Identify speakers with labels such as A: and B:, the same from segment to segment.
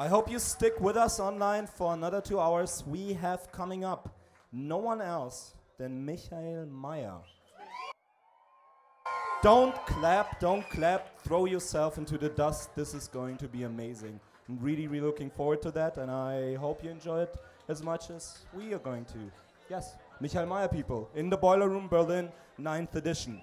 A: I hope you stick with us online for another two hours. We have coming up no one else than Michael Mayer. Don't clap, don't clap, throw yourself into the dust. This is going to be amazing. I'm really, really looking forward to that, and I hope you enjoy it as much as we are going to. Yes, Michael Mayer, people, in the Boiler Room Berlin, 9th edition.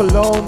A: Cologne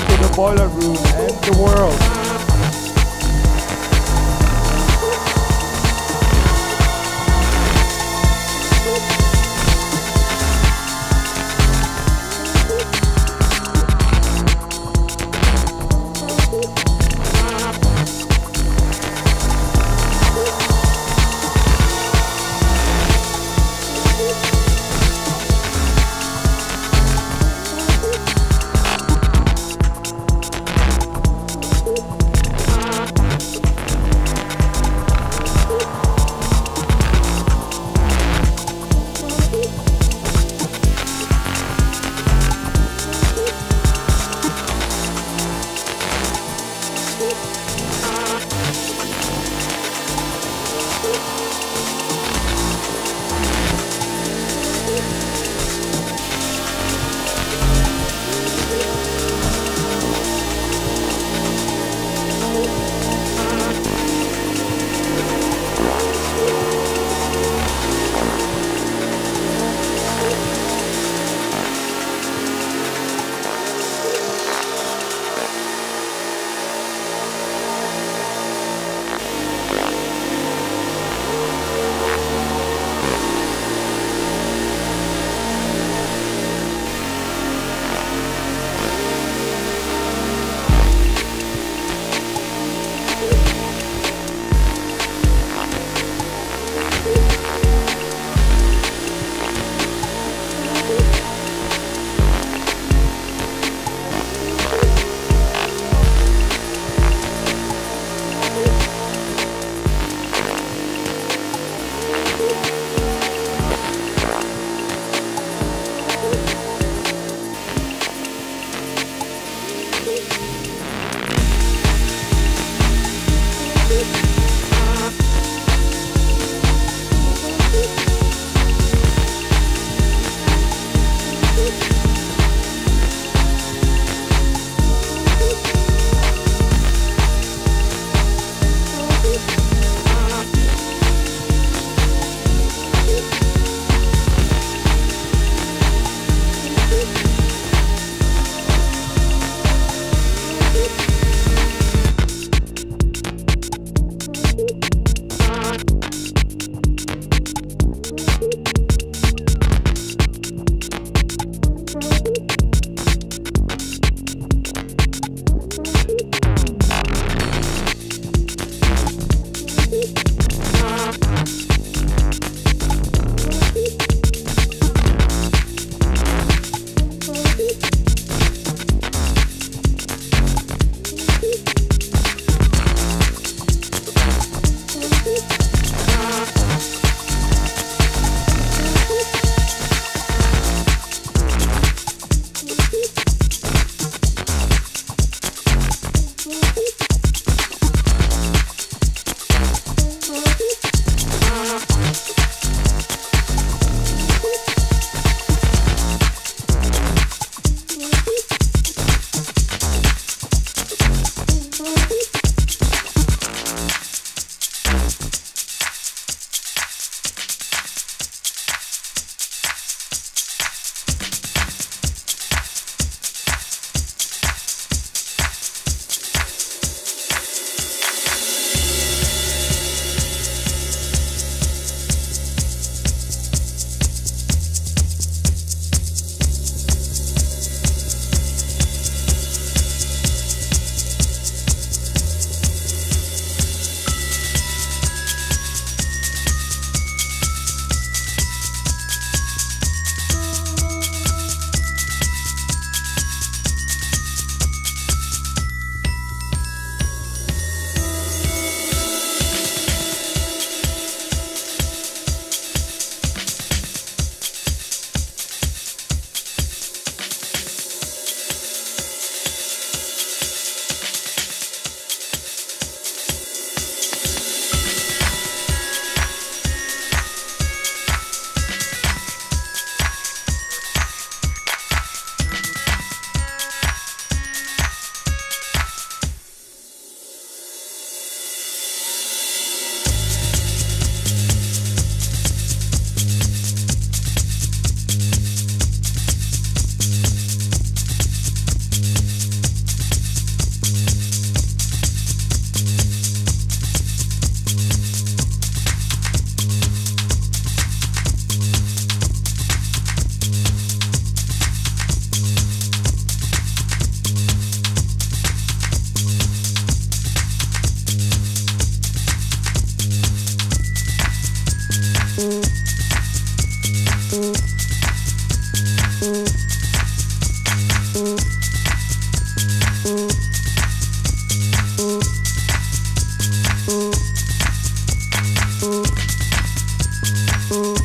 A: Ooh.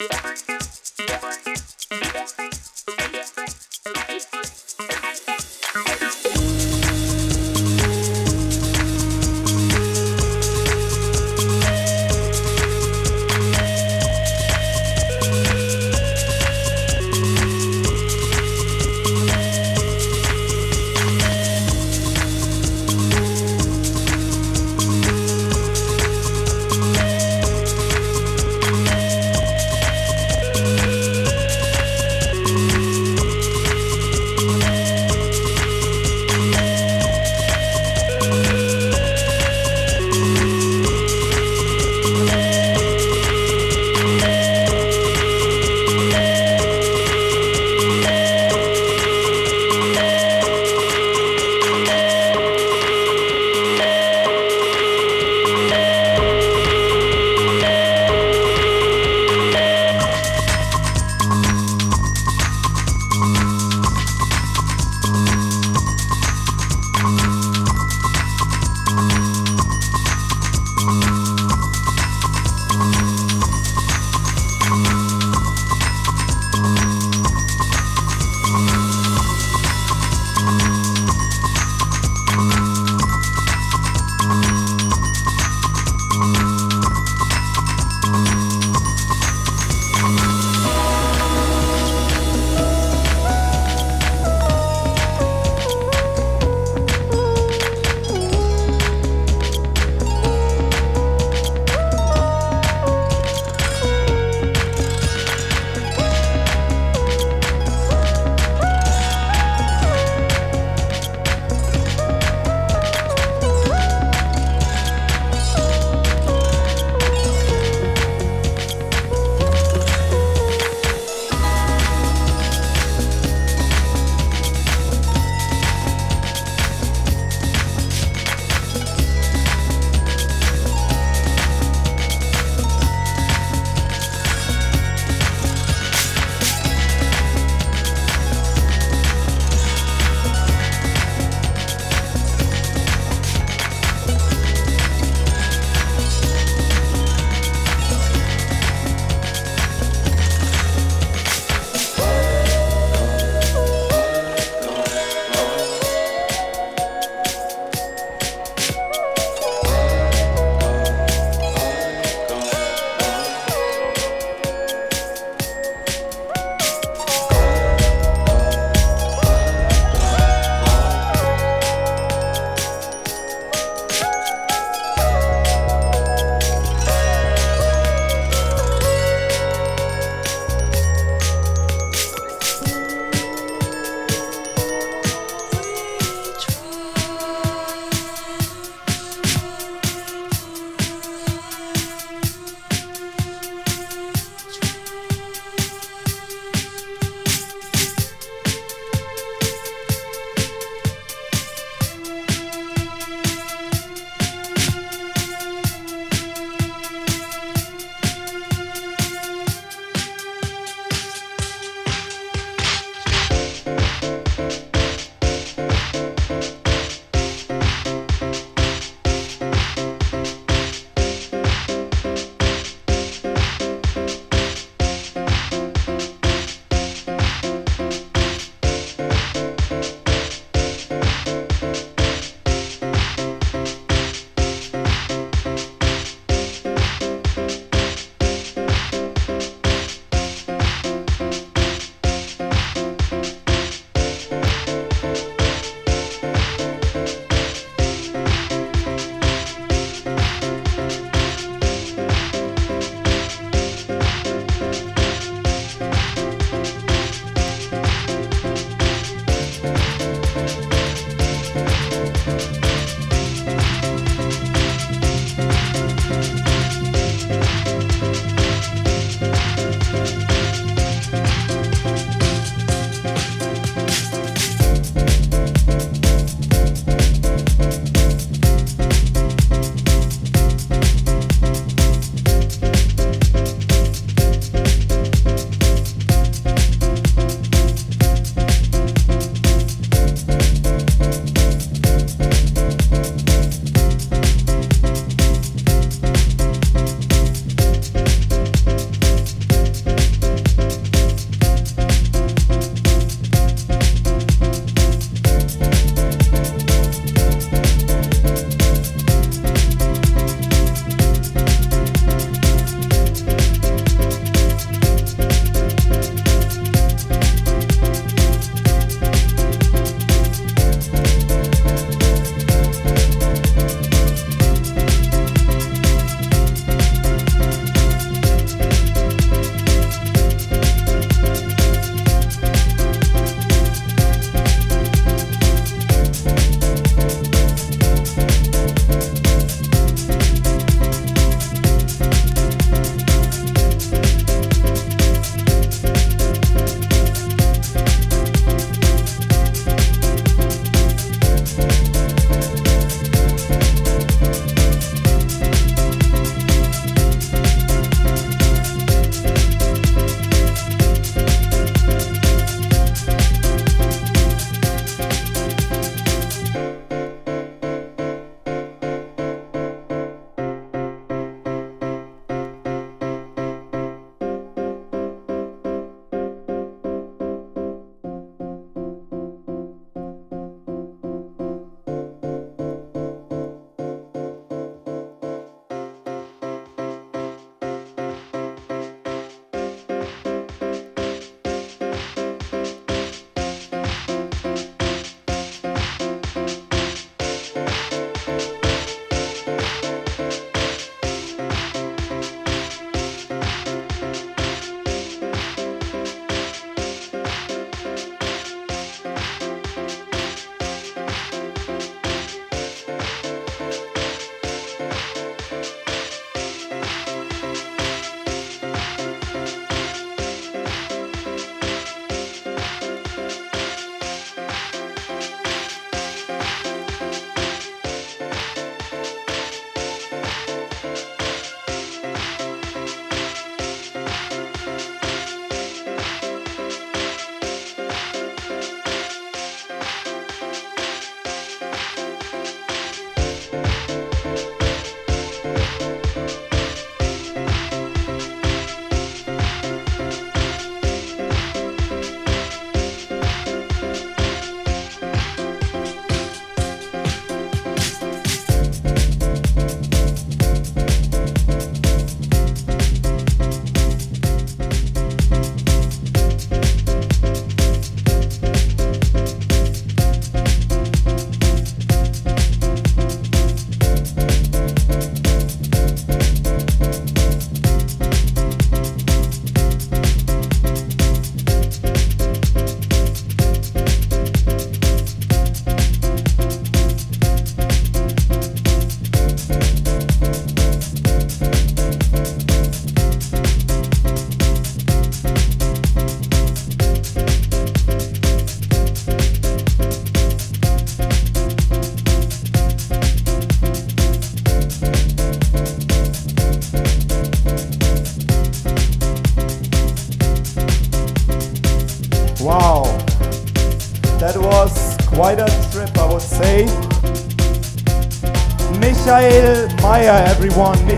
A: Yeah.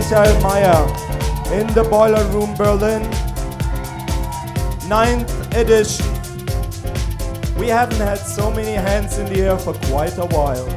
A: Michael Mayer in the Boiler Room Berlin. Ninth edition. We haven't had so many hands in the air for quite a while.